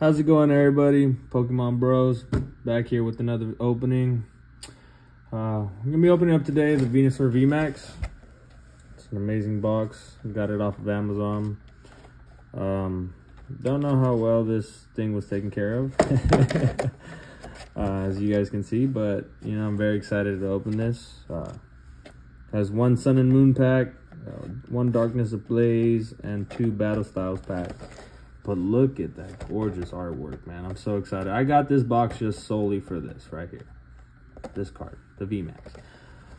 How's it going, everybody? Pokemon Broz back here with another opening. Uh, I'm gonna be opening up today the Venusaur VMAX. It's an amazing box. I got it off of Amazon. Um, don't know how well this thing was taken care of, uh, as you guys can see, but you know I'm very excited to open this. Uh, has one Sun and Moon pack, one Darkness Ablaze, and two Battle Styles packs. But look at that gorgeous artwork, man. I'm so excited. I got this box just solely for this right here. This card, the VMAX.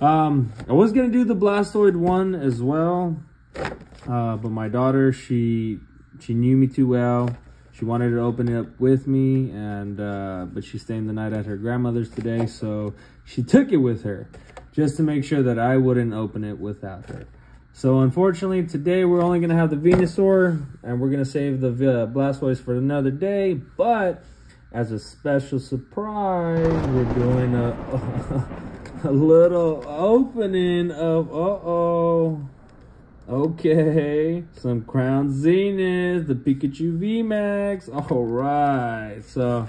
Um, I was going to do the Blastoise one as well. Uh, but my daughter, she she knew me too well. She wanted to open it up with me, and uh, but she's staying the night at her grandmother's today, so she took it with her just to make sure that I wouldn't open it without her. So unfortunately, today we're only going to have the Venusaur, and we're going to save the uh, Blastoise for another day. But as a special surprise, we're doing a, a little opening of, uh-oh, okay, some Crown Zenith, the Pikachu VMAX. All right, so...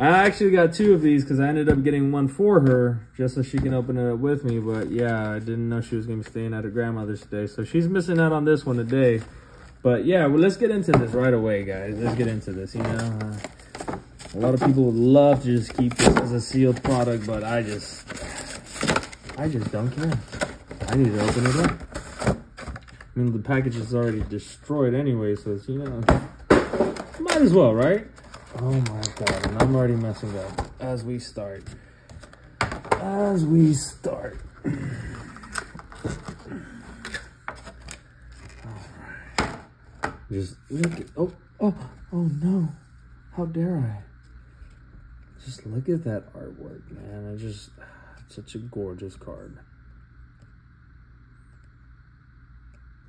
I actually got two of these because I ended up getting one for her just so she can open it up with me. But yeah, I didn't know she was going to be staying at her grandmother's today. So she's missing out on this one today. But yeah, well, let's get into this right away, guys. Let's get into this, you know. Uh, a lot of people would love to just keep this as a sealed product, but I just, I just don't care. I need to open it up. I mean, the package is already destroyed anyway, so it's, you know, might as well, right? Oh my god, and I'm already messing up as we start. As we start. Just look at oh oh oh no. How dare I? Just look at that artwork, man. I just such a gorgeous card.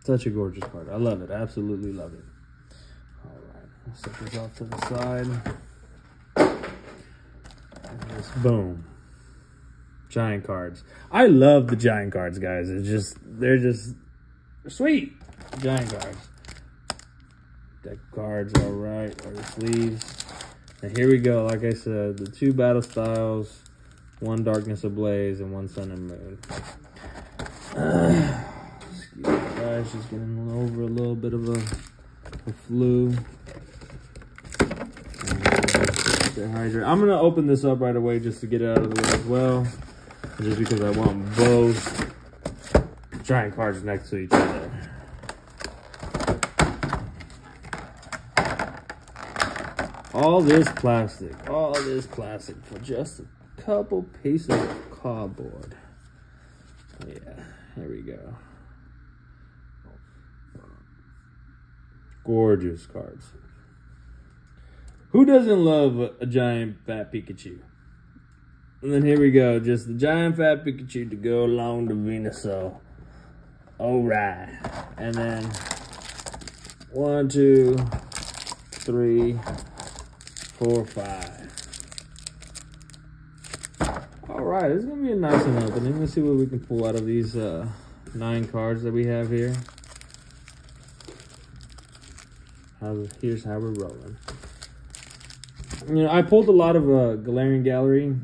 Such a gorgeous card. I love it. Absolutely love it. Set these off to the side. And just boom. Giant cards. I love the giant cards, guys. It's just, they're just sweet. Giant cards. Deck cards, all right. Or the sleeves. And here we go. Like I said, the two battle styles, one darkness ablaze, and one sun and moon. Uh, excuse me, guys. Just getting over a little bit of a, a flu. I'm gonna open this up right away just to get it out of the way as well. Just because I want both giant cards next to each other. All this plastic, all this plastic for just a couple pieces of cardboard. Oh, yeah, here we go. Gorgeous cards. Who doesn't love a, giant fat Pikachu? And then here we go, just the giant fat Pikachu to go along to Venusaur. Alright. And then one, two, three, four, five. Alright, this is gonna be a nice one opening. Let's see what we can pull out of these uh, nine cards that we have here. here's how we're rolling you know, I pulled a lot of uh, Galarian Gallery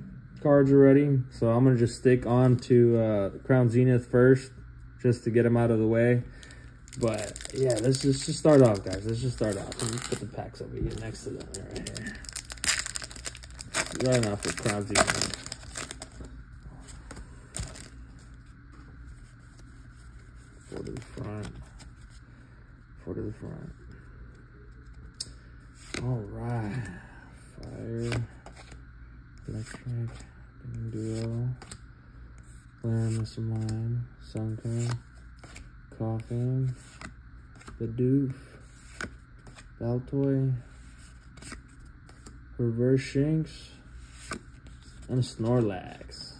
cards already, so I'm gonna just stick on to uh, Crown Zenith first, just to get them out of the way. But yeah, let's just, just start off, guys. Let's just start off. Let me put the packs over here next to them right here. Right off with Crown Zenith. Four to the front. Four to the front. All right. Fire, Electric, Duo, Glamis Mine, Sunkern, Koffing, The Doof, Baltoy, Reverse Shinx, and Snorlax.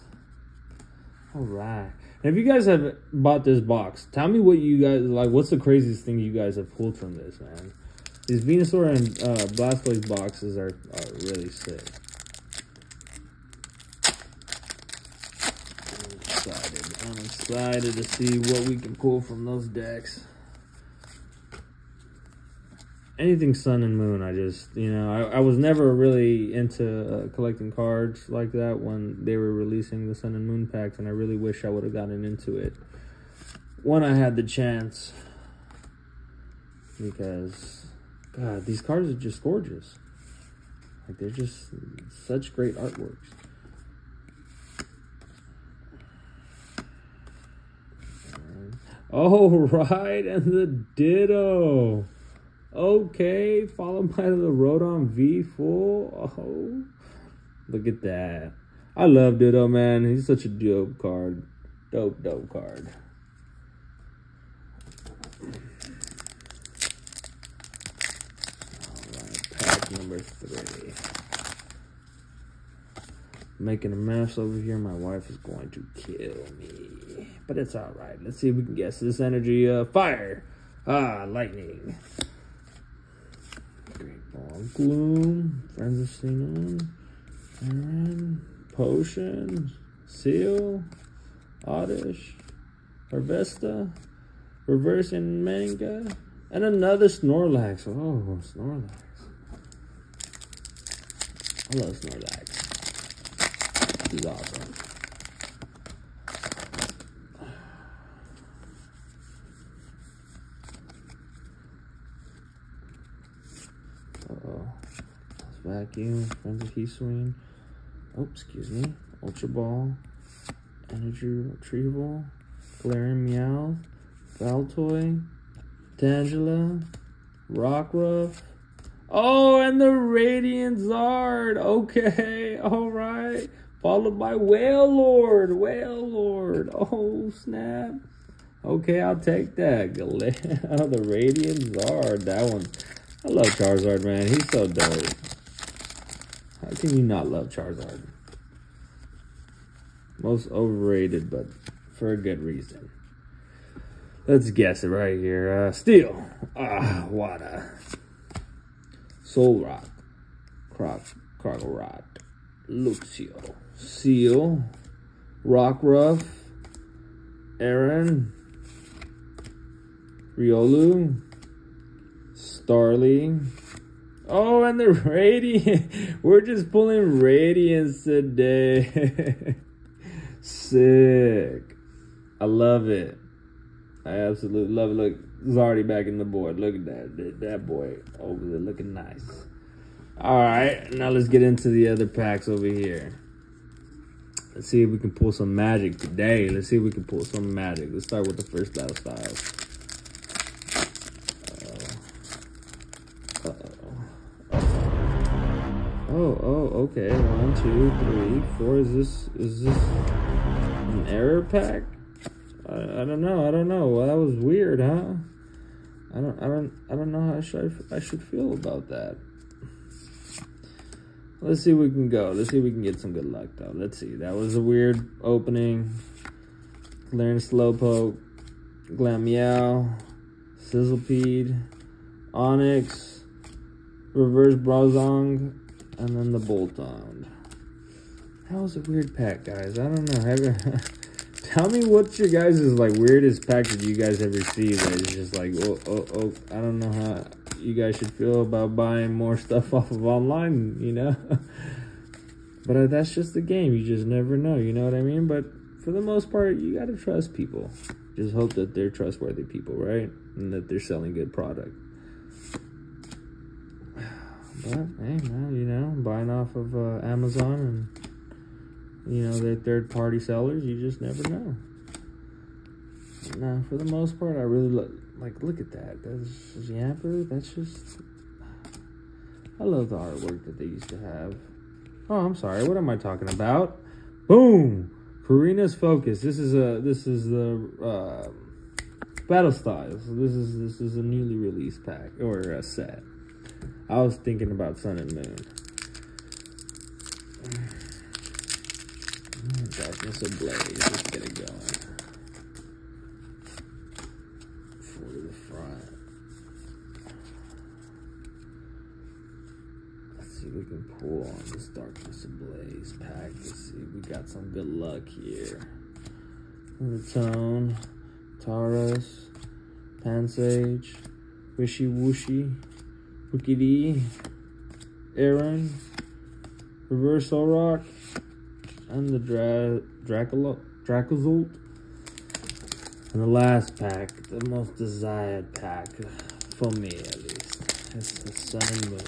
Alright. If you guys have bought this box, tell me what you guys, like, what's the craziest thing you guys have pulled from this, man? These Venusaur and uh, Blastoise boxes are, are really sick. I'm excited. I'm excited to see what we can pull from those decks. anything Sun and Moon. I just you know I, I was never really into uh, collecting cards like that when they were releasing the Sun and Moon packs, and I really wish I would have gotten into it when I had the chance because God, these cards are just gorgeous. Like they're just such great artworks. Oh, right, and the Ditto. Okay, followed by the Rodon V4. Oh, look at that. I love Ditto, man. He's such a dope card. Dope, dope card. Alright, pack number three. Making a mess over here. My wife is going to kill me. But it's alright. Let's see if we can guess this energy. Uh, fire. Ah, lightning. Great ball. Gloom. Friends of Sinnoh. Aron. Potion. Seal. Oddish. Harvesta. Reversing Manga. And another Snorlax. Oh, Snorlax. I love Snorlax. He's awesome. Uh-oh. Vacuum, Friends of Hisuian. Oh, excuse me. Ultra Ball. Energy Retrieval. Galarian Meow. Baltoy. Tangela. Rockruff. Oh, and the Radiant Zard. Okay, all right. Followed by Wailord. Whale Lord. Oh, snap. Okay, I'll take that. the Radiant Zard. That one. I love Charizard, man. He's so dope. How can you not love Charizard? Most overrated, but for a good reason. Let's guess it right here. Uh, Steel. Ah, Wada. Solrock. Croc, Crocodile. Luxio. Seal. Rock Rockruff. Aron. Riolu. Starly. Oh, and the Radiant. We're just pulling Radiance today. Sick. I love it. I absolutely love it. Look, Zardy back in the board. Look at that. That, that boy over there looking nice. All right, now let's get into the other packs over here. Let's see if we can pull some magic today. Let's see if we can pull some magic. Let's start with the first battle styles. Uh oh. Oh, oh, okay. One, two, three, four. Is this is this an error pack? I, I don't know. I don't know. Well, that was weird, huh? I don't. I don't. I don't know how I should. I should feel about that. Let's see if we can go. Let's see if we can get some good luck, though. Let's see. That was a weird opening. Learn Slowpoke, Glameow, Sizzlipede, Onix, Reverse Bronzong, and then the Boltund. That was a weird pack, guys. I don't know. Tell me what your guys' is like weirdest package you guys have received that is just like, oh, oh, oh, I don't know how you guys should feel about buying more stuff off of online, you know? but uh, that's just the game. You just never know, you know what I mean? But for the most part, you got to trust people. Just hope that they're trustworthy people, right? And that they're selling good product. But, hey, man, you know, buying off of uh, Amazon and, you know, their third-party sellers, you just never know. Now, for the most part, I really look like look at that. That's Yamper. That's just. I love the artwork that they used to have. Oh, I'm sorry. What am I talking about? Boom! Korrina's Focus. This is a this is the uh, battle styles. This is this is a newly released pack or a set. I was thinking about Sun and Moon. Darkness ablaze. Let's get it going. to the front. Let's see if we can pull on this Darkness Ablaze pack. Let's see if we got some good luck here. Tone, Tauros, Pansage, Wishy Wooshy, Rookie D, Aron, Reverse Rock, and the Dra Dracula Dracozolt. And the last pack, the most desired pack, for me at least, it's the Sun and Moon.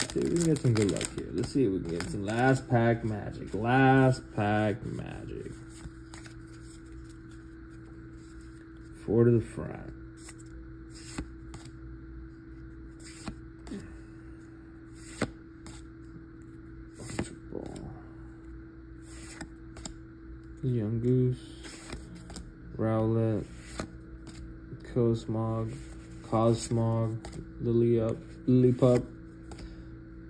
Let's see if we can get some good luck here. Let's see if we can get some last pack magic. Last pack magic. Four to the front. Yungoos, Rowlet, Cosmog, Cosmog, Lily Up, Lillipup,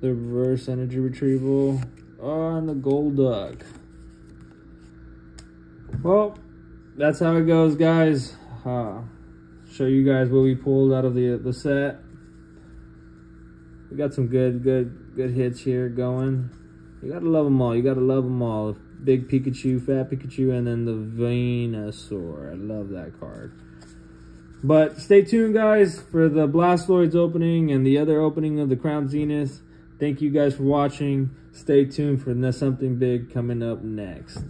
the Reverse Energy Retrieval, oh, and the Golduck. Well, that's how it goes, guys. Uh, show you guys what we pulled out of the the set. We got some good, good, good hits here going. You gotta love them all. You gotta love them all. Big Pikachu, Fat Pikachu, and then the Venusaur. I love that card. But stay tuned, guys, for the Blastoise opening and the other opening of the Crown Zenith. Thank you guys for watching. Stay tuned for something big coming up next.